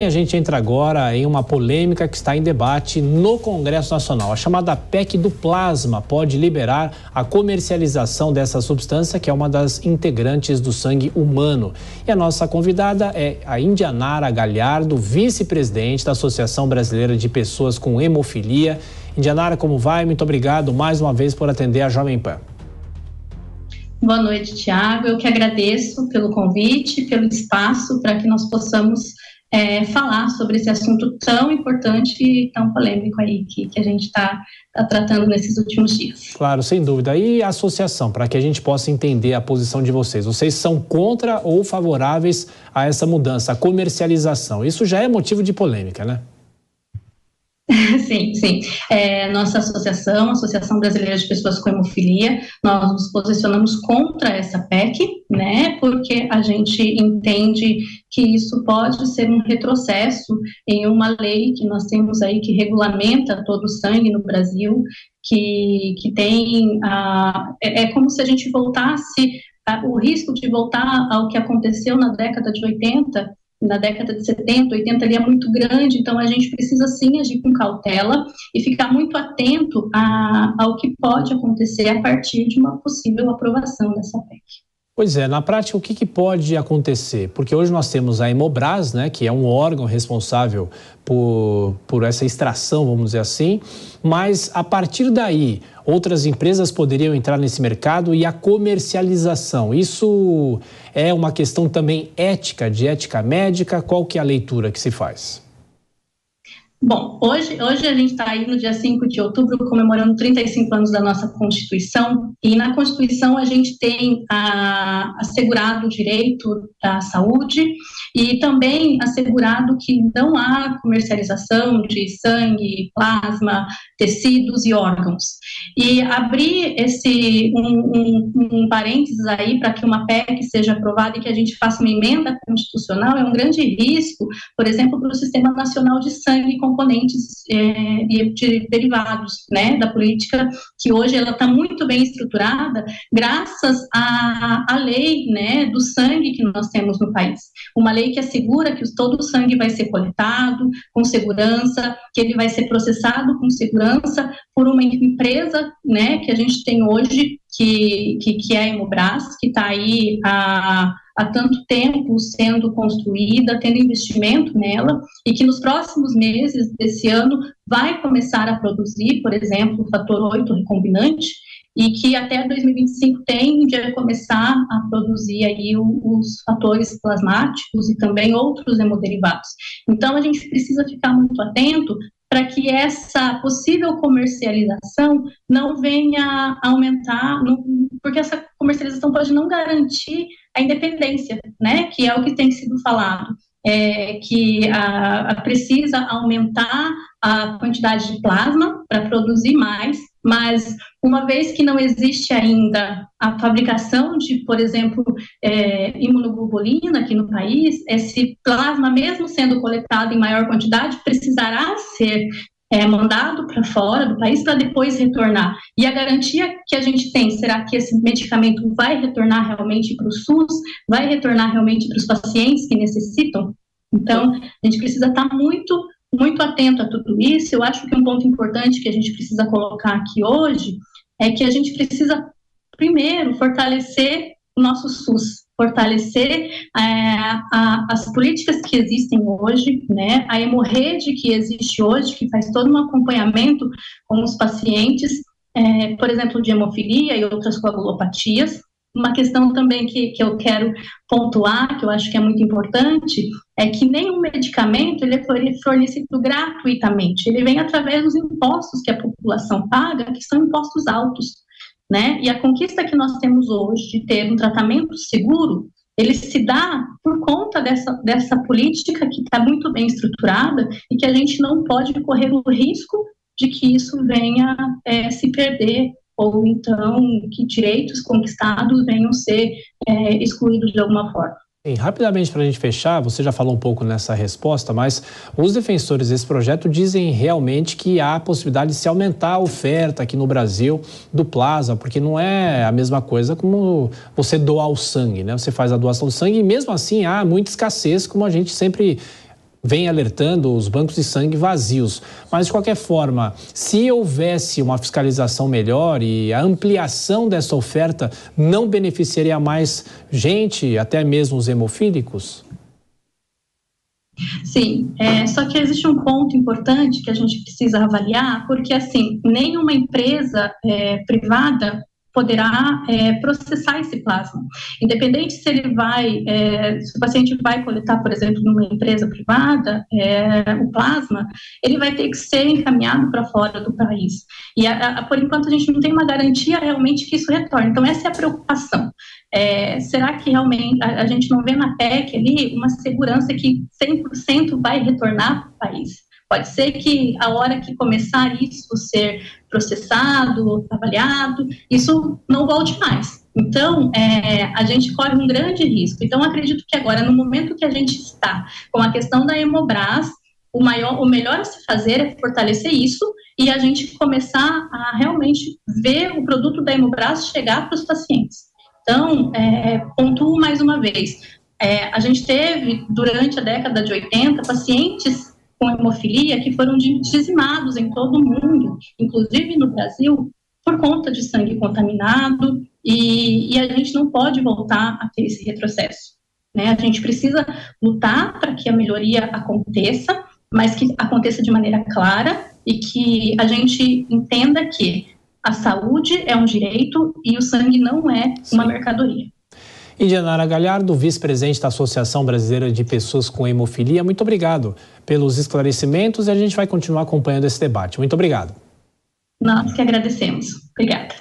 A gente entra agora em uma polêmica que está em debate no Congresso Nacional. A chamada PEC do plasma pode liberar a comercialização dessa substância, que é uma das integrantes do sangue humano. E a nossa convidada é a Indianara Galhardo, vice-presidente da Associação Brasileira de Pessoas com Hemofilia. Indianara, como vai? Muito obrigado mais uma vez por atender a Jovem Pan. Boa noite, Tiago. Eu que agradeço pelo convite, pelo espaço para que nós possamos é, falar sobre esse assunto tão importante e tão polêmico aí que, que a gente está tá tratando nesses últimos dias. Claro, sem dúvida. E a associação, para que a gente possa entender a posição de vocês. Vocês são contra ou favoráveis a essa mudança, a comercialização? Isso já é motivo de polêmica, né? Sim, sim. É, nossa associação, Associação Brasileira de Pessoas com Hemofilia, nós nos posicionamos contra essa PEC, né, porque a gente entende que isso pode ser um retrocesso em uma lei que nós temos aí que regulamenta todo o sangue no Brasil, que, que tem, a, é, é como se a gente voltasse, a, o risco de voltar ao que aconteceu na década de 80, na década de 70, 80 ali é muito grande, então a gente precisa sim agir com cautela e ficar muito atento a, ao que pode acontecer a partir de uma possível aprovação dessa PEC. Pois é, na prática, o que, que, pode acontecer? Porque hoje nós temos a Hemobras, né, que é um órgão responsável por, por essa extração, vamos dizer assim, mas a partir daí, outras empresas poderiam entrar nesse mercado e a comercialização. Isso é uma questão também ética, de ética médica? Qual que é a leitura que se faz? Bom, hoje, hoje a gente está aí no dia 5 de outubro comemorando 35 anos da nossa Constituição, e na Constituição a gente tem a, assegurado o direito à saúde e também assegurado que não há comercialização de sangue, plasma, tecidos e órgãos. E abrir esse um, um, um parênteses aí para que uma PEC seja aprovada e que a gente faça uma emenda constitucional é um grande risco, por exemplo, para o Sistema Nacional de Sangue componentes é, de derivados né, da política, que hoje ela está muito bem estruturada, graças à, à lei né, do sangue que nós temos no país. Uma lei que assegura que todo o sangue vai ser coletado com segurança, que ele vai ser processado com segurança por uma empresa né, que a gente tem hoje, que, que, que é a Hemobras, que está aí a há tanto tempo sendo construída, tendo investimento nela, e que nos próximos meses desse ano vai começar a produzir, por exemplo, o fator 8 recombinante, e que até 2025 tem de começar a produzir aí os fatores plasmáticos e também outros hemoderivados. Então, a gente precisa ficar muito atento para que essa possível comercialização não venha aumentar, porque essa comercialização pode não garantir a independência, né, que é o que tem sido falado, é, que a, a precisa aumentar a quantidade de plasma para produzir mais, mas uma vez que não existe ainda a fabricação de, por exemplo, é, imunoglobulina aqui no país, esse plasma, mesmo sendo coletado em maior quantidade, precisará ser é, mandado para fora do país para depois retornar. E a garantia que a gente tem, será que esse medicamento vai retornar realmente para o SUS? Vai retornar realmente para os pacientes que necessitam? Então, a gente precisa estar tá muito, muito atento a tudo isso. Eu acho que um ponto importante que a gente precisa colocar aqui hoje é que a gente precisa, primeiro, fortalecer o nosso SUS, fortalecer é, a, as políticas que existem hoje, né, a hemorrede que existe hoje, que faz todo um acompanhamento com os pacientes, é, por exemplo, de hemofilia e outras coagulopatias. Uma questão também que, que eu quero pontuar, que eu acho que é muito importante, é que nenhum medicamento ele é fornecido gratuitamente, ele vem através dos impostos que a população paga, que são impostos altos né? E a conquista que nós temos hoje de ter um tratamento seguro, ele se dá por conta dessa, dessa política que está muito bem estruturada e que a gente não pode correr o risco de que isso venha é, se perder ou então que direitos conquistados venham ser é, excluídos de alguma forma. Sim, rapidamente para a gente fechar, você já falou um pouco nessa resposta, mas os defensores desse projeto dizem realmente que há a possibilidade de se aumentar a oferta aqui no Brasil do plasma, porque não é a mesma coisa como você doar o sangue, né? Você faz a doação do sangue e mesmo assim há muita escassez, como a gente sempre vem alertando os bancos de sangue vazios. Mas, de qualquer forma, se houvesse uma fiscalização melhor e a ampliação dessa oferta não beneficiaria mais gente, até mesmo os hemofílicos? Sim, é, só que existe um ponto importante que a gente precisa avaliar, porque assim, nenhuma empresa é, privada poderá é, processar esse plasma. Independente se ele vai, é, se o paciente vai coletar, por exemplo, numa empresa privada, é, o plasma, ele vai ter que ser encaminhado para fora do país. E, a, a, por enquanto, a gente não tem uma garantia realmente que isso retorne. Então, essa é a preocupação. É, será que realmente a, a, gente não vê na PEC ali uma segurança que 100% vai retornar para o país? Pode ser que a hora que começar isso ser processado, avaliado, isso não volte mais. Então, é, a gente corre um grande risco. Então, acredito que agora, no momento que a gente está com a questão da Hemobras, o, maior, o melhor a se fazer é fortalecer isso e a gente começar a realmente ver o produto da Hemobras chegar para os pacientes. Então, é, pontuo mais uma vez, é, a gente teve, durante a década de 80, pacientes com hemofilia que foram dizimados em todo o mundo, inclusive no Brasil, por conta de sangue contaminado, e, e a gente não pode voltar a ter esse retrocesso. Né? A gente precisa lutar para que a melhoria aconteça, mas que aconteça de maneira clara e que a gente entenda que a saúde é um direito e o sangue não é uma mercadoria. Indianara Galhardo, vice-presidente da Associação Brasileira de Pessoas com Hemofilia, muito obrigado pelos esclarecimentos e a gente vai continuar acompanhando esse debate. Muito obrigado. Nós que agradecemos. Obrigada.